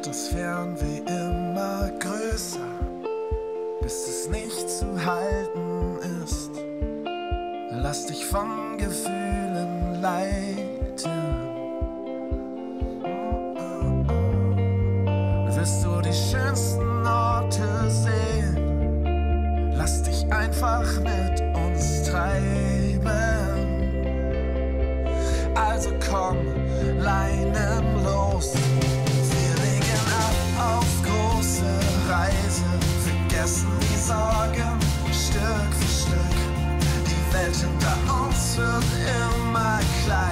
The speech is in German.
wird das Fernweh immer größer, bis es nicht zu halten ist. Lass dich von Gefühlen leiten. Wirst du die schönsten Orte sehen? einfach mit uns treiben. Also komm, Leinen los. Wir legen ab auf große Reise, vergessen die Sorgen Stück für Stück. Die Welt hinter uns wird immer kleiner.